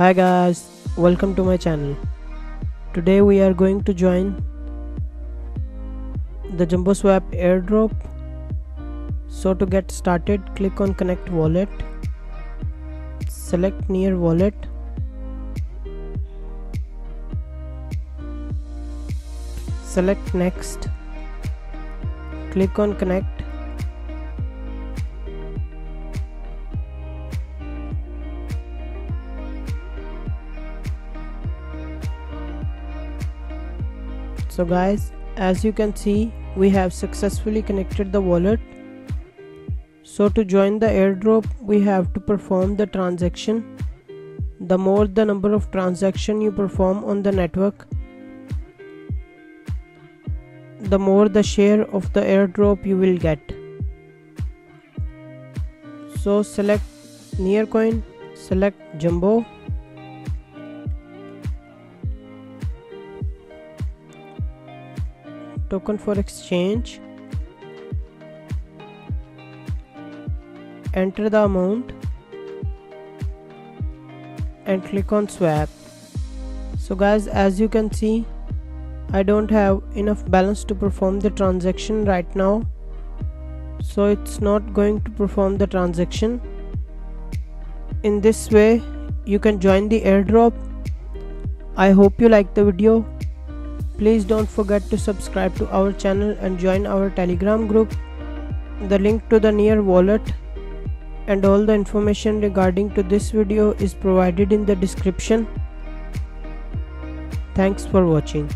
hi guys welcome to my channel. Today we are going to join the jumbo swap airdrop. So to get started click on connect wallet. Select near wallet. Select next. Click on connect so guys as you can see we have successfully connected the wallet. So to join the airdrop we have to perform the transaction. The more the number of transaction you perform on the network the more the share of the airdrop you will get. So select nearcoin select jumbo token for exchange enter the amount and click on swap. So guys as you can see I don't have enough balance to perform the transaction right now. So it's not going to perform the transaction. In this way you can join the airdrop. I hope you like the video Please don't forget to subscribe to our channel and join our telegram group. The link to the near wallet and all the information regarding to this video is provided in the description. Thanks for watching.